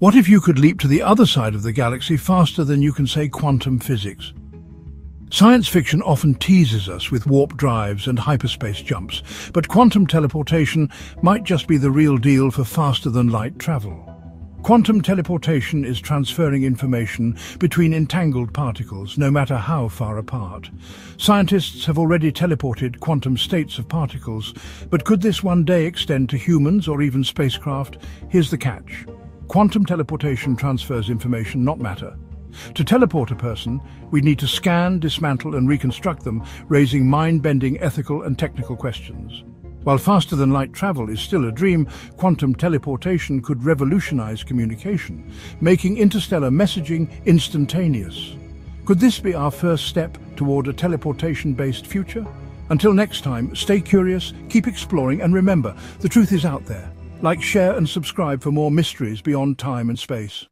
What if you could leap to the other side of the galaxy faster than you can say quantum physics? Science fiction often teases us with warp drives and hyperspace jumps, but quantum teleportation might just be the real deal for faster-than-light travel. Quantum teleportation is transferring information between entangled particles, no matter how far apart. Scientists have already teleported quantum states of particles, but could this one day extend to humans or even spacecraft? Here's the catch. Quantum teleportation transfers information, not matter. To teleport a person, we need to scan, dismantle and reconstruct them, raising mind-bending ethical and technical questions. While faster-than-light travel is still a dream, quantum teleportation could revolutionize communication, making interstellar messaging instantaneous. Could this be our first step toward a teleportation-based future? Until next time, stay curious, keep exploring, and remember, the truth is out there. Like, share and subscribe for more mysteries beyond time and space.